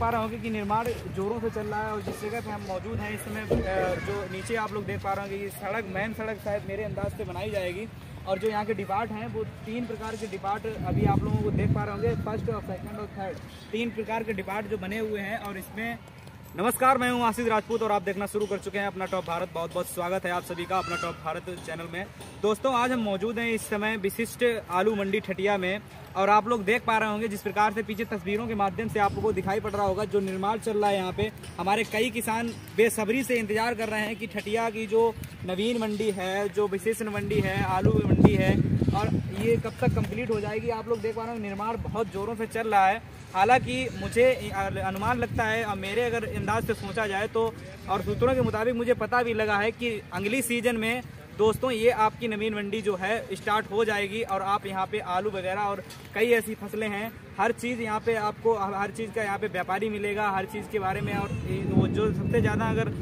पा रहे होंगे कि निर्माण जोरों से चल रहा है और जिस जगह पे हम मौजूद हैं, इस समय जो नीचे आप लोग देख पा रहे होंगे, ये सड़क, मेन सड़क शायद मेरे अंदाज से बनाई जाएगी। और जो यहाँ के डिपार्ट हैं, वो तीन प्रकार के डिपार्ट अभी आप लोगों को देख पा रहे होंगे। फ़र्स्ट और सेकंड और थर्ड तीन प्रकार के डिपार्ट जो बने हुए हैं और इसमें नमस्कार, मैं हूँ आशीष राजपूत और आप देखना शुरू कर चुके हैं अपना टॉप भारत। बहुत बहुत स्वागत है आप सभी का अपना टॉप भारत चैनल में। दोस्तों, आज हम मौजूद हैं इस समय विशिष्ट आलू मंडी ठटिया में और आप लोग देख पा रहे होंगे जिस प्रकार से पीछे तस्वीरों के माध्यम से आप लोगों को दिखाई पड़ रहा होगा जो निर्माण चल रहा है यहाँ पे। हमारे कई किसान बेसब्री से इंतज़ार कर रहे हैं कि ठटिया की जो नवीन मंडी है, जो विशेष मंडी है, आलू मंडी है और ये कब तक कंप्लीट हो जाएगी, आप लोग देख पा रहे हो, निर्माण बहुत जोरों से चल रहा है। हालाँकि मुझे अनुमान लगता है, और मेरे अगर अंदाज से सोचा जाए तो और सूत्रों के मुताबिक मुझे पता भी लगा है कि अगली सीज़न में दोस्तों, ये आपकी नवीन मंडी जो है स्टार्ट हो जाएगी और आप यहाँ पे आलू वगैरह और कई ऐसी फ़सलें हैं। हर चीज़ यहाँ पे आपको, हर चीज़ का यहाँ पे व्यापारी मिलेगा, हर चीज़ के बारे में और वो जो सबसे ज़्यादा अगर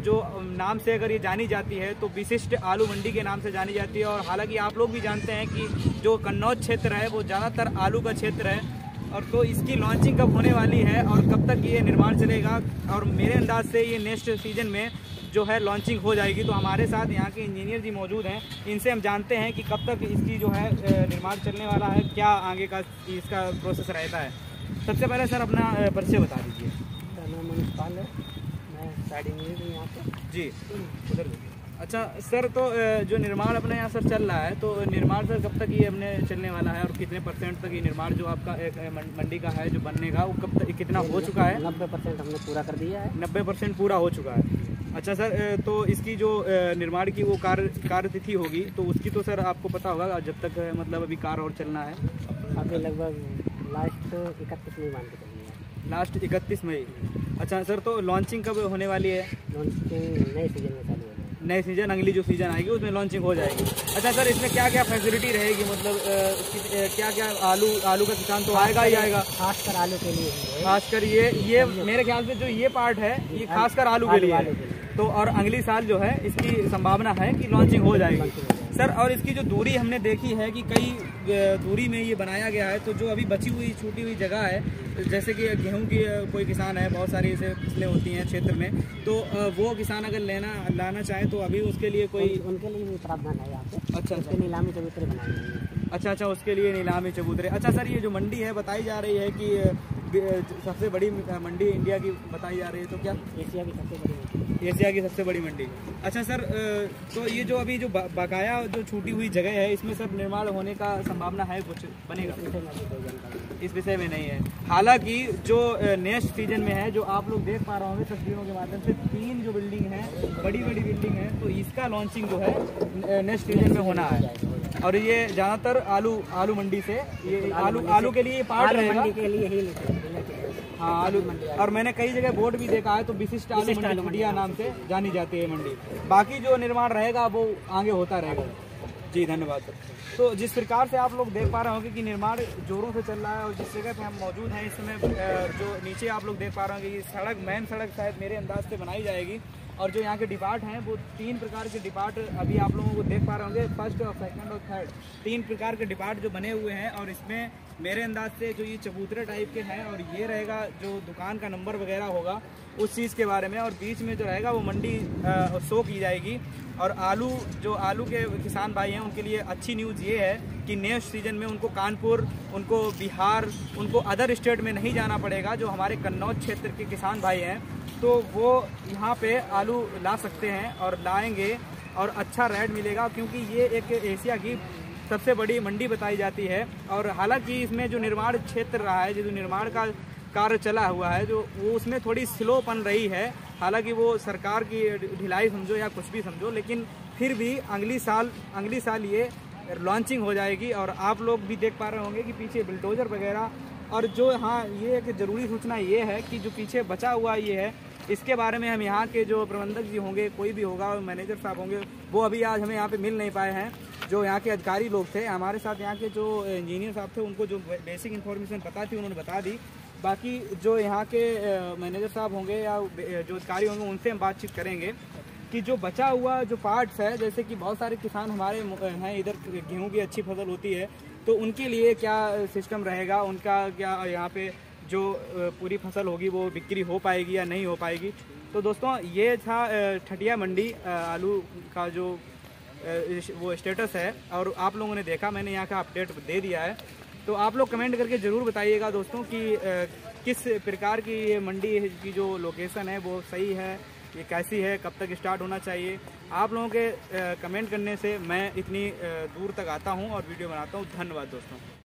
जो नाम से अगर ये जानी जाती है तो विशिष्ट आलू मंडी के नाम से जानी जाती है। और हालाँकि आप लोग भी जानते हैं कि जो कन्नौज क्षेत्र है, वो ज़्यादातर आलू का क्षेत्र है। और तो इसकी लॉन्चिंग कब होने वाली है और कब तक ये निर्माण चलेगा? और मेरे अंदाज से ये नेक्स्ट सीज़न में जो है लॉन्चिंग हो जाएगी तो हमारे साथ यहाँ के इंजीनियर जी मौजूद हैं। इनसे हम जानते हैं कि कब तक इसकी जो है निर्माण चलने वाला है क्या आगे का इसका प्रोसेस रहता है। सबसे पहले सर अपना परिचय बता दीजिए। मेरा नाम मनीष पाल है। मैं साइड इंजीनियर हूँ यहाँ पर जी। उधर देखिए। अच्छा सर तो जो निर्माण अपने यहाँ सर चल रहा है तो निर्माण सर कब तक ये अपने चलने वाला है और कितने परसेंट तक ये निर्माण जो आपका एक मंडी का है जो बनने का वो कब तक कितना हो चुका है? नब्बे परसेंट हमने पूरा कर दिया है। नब्बे परसेंट पूरा हो चुका है। अच्छा सर तो इसकी जो निर्माण की वो कार्य कार्य तिथि होगी तो उसकी तो सर आपको पता होगा जब तक मतलब अभी कार और चलना है। अभी लगभग लास्ट इकतीस मई मान के चलिए। लास्ट इकतीस मई। अच्छा सर तो लॉन्चिंग कब होने वाली है? लॉन्चिंग नए सीज़न में जाएगी नए सीज़न अगली जो सीज़न आएगी उसमें लॉन्चिंग हो जाएगी। अच्छा सर इसमें क्या क्या फैसिलिटी रहेगी? मतलब क्या क्या आलू आलू का किसान तो आएगा ही आएगा। खासकर आलू के लिए। खासकर ये ये मेरे ख्याल से जो ये पार्ट है ये खासकर आलू के लिए। तो और अगली साल जो है इसकी संभावना है कि लॉन्चिंग हो जाएगी। सर और इसकी जो दूरी हमने देखी है कि कई दूरी में ये बनाया गया है तो जो अभी बची हुई छूटी हुई जगह है जैसे कि गेहूँ की कोई किसान है बहुत सारी ऐसे फ़सलें होती हैं क्षेत्र में तो वो किसान अगर लेना लाना चाहे तो अभी उसके लिए कोई उन- उनके लिए भी प्रावधान है यहाँ पे। अच्छा उसके अच्छा नीलामी चबूतरे बनाए अच्छा अच्छा उसके लिए नीलामी चबूतरे। अच्छा सर ये जो मंडी है बताई जा रही है कि सबसे बड़ी मंडी इंडिया की बताई जा रही है तो क्या? एशिया की सबसे बड़ी एशिया की सबसे बड़ी मंडी। अच्छा सर तो ये जो अभी जो बकाया जो छूटी हुई जगह है इसमें सर निर्माण होने का संभावना है कुछ? बनेगा? इस विषय में नहीं। है। हालाँकि जो नेक्स्ट सीज़न में है जो आप लोग देख पा रहे होंगे तस्वीरों के माध्यम से तीन जो बिल्डिंग है बड़ी बड़ी बिल्डिंग है तो इसका लॉन्चिंग जो है नेक्स्ट सीज़न में होना है। और ये ज़्यादातर आलू आलू मंडी से ये आलू आलू के लिए ये पार्ट रहेगा। मंडी के लिए ही लेते हैं हैं। हाँ आलू मंडी और मैंने कई जगह बोर्ड भी देखा है तो विशिष्ट आलू मंडी आलू मंडी इंडिया नाम से जानी जाती है मंडी। बाकी जो निर्माण रहेगा वो आगे होता रहेगा। जी धन्यवाद सर। तो जिस प्रकार से आप लोग देख पा रहे होंगे कि निर्माण जोरों से चल रहा है और जिस जगह पे हम मौजूद हैं इस समय जो नीचे आप लोग देख पा रहे होंगे ये सड़क मेन सड़क शायद मेरे अंदाज से बनाई जाएगी। और जो यहाँ के डिपार्ट हैं, वो तीन प्रकार के डिपार्ट अभी आप लोगों को देख पा रहे होंगे। फ़र्स्ट और सेकंड और थर्ड तीन प्रकार के डिपार्ट जो बने हुए हैं और इसमें मेरे अंदाज से जो ये चबूतरे टाइप के हैं और ये रहेगा जो दुकान का नंबर वगैरह होगा, उस चीज़ के बारे में और बीच में जो रहेगा वो मंडी शो की जाएगी। और आलू, जो आलू के किसान भाई हैं, उनके लिए अच्छी न्यूज़ ये है कि नेक्स्ट सीज़न में उनको कानपुर, उनको बिहार, उनको अदर स्टेट में नहीं जाना पड़ेगा, जो हमारे कन्नौज क्षेत्र के किसान भाई हैं। तो वो यहाँ पे आलू ला सकते हैं और लाएँगे और अच्छा रेट मिलेगा, क्योंकि ये एक एशिया की सबसे बड़ी मंडी बताई जाती है और हालाँकि इसमें जो निर्माण क्षेत्र रहा है, जो निर्माण का कार्य चला हुआ है, जो वो उसमें थोड़ी स्लोपन रही है। हालाँकि वो सरकार की ढिलाई समझो या कुछ भी समझो, लेकिन फिर भी अगली साल अगली साल ये लॉन्चिंग हो जाएगी और आप लोग भी देख पा रहे होंगे कि पीछे बिल्डोजर वगैरह और जो हाँ ये एक ज़रूरी सूचना ये है कि जो पीछे बचा हुआ ये है, इसके बारे में हम यहाँ के जो प्रबंधक जी होंगे, कोई भी होगा, मैनेजर साहब होंगे, वो अभी आज हमें यहाँ पे मिल नहीं पाए हैं। जो यहाँ के अधिकारी लोग थे, हमारे साथ यहाँ के जो इंजीनियर साहब थे, उनको जो बेसिक इन्फॉर्मेशन पता थी, उन्होंने बता दी। बाकी जो यहाँ के मैनेजर साहब होंगे या जो अधिकारी होंगे, उनसे हम बातचीत करेंगे कि जो बचा हुआ जो पार्ट्स है, जैसे कि बहुत सारे किसान हमारे हैं, इधर गेहूँ की अच्छी फ़सल होती है तो उनके लिए क्या सिस्टम रहेगा? उनका क्या यहाँ पे जो पूरी फ़सल होगी, वो बिक्री हो पाएगी या नहीं हो पाएगी? तो दोस्तों, ये था ठटिया मंडी आलू का जो वो स्टेटस है और आप लोगों ने देखा, मैंने यहाँ का अपडेट दे दिया है। तो आप लोग कमेंट करके ज़रूर बताइएगा दोस्तों कि किस प्रकार की ये मंडी की जो लोकेशन है, वो सही है, ये कैसी है, कब तक स्टार्ट होना चाहिए। आप लोगों के कमेंट करने से मैं इतनी दूर तक आता हूँ और वीडियो बनाता हूँ। धन्यवाद दोस्तों।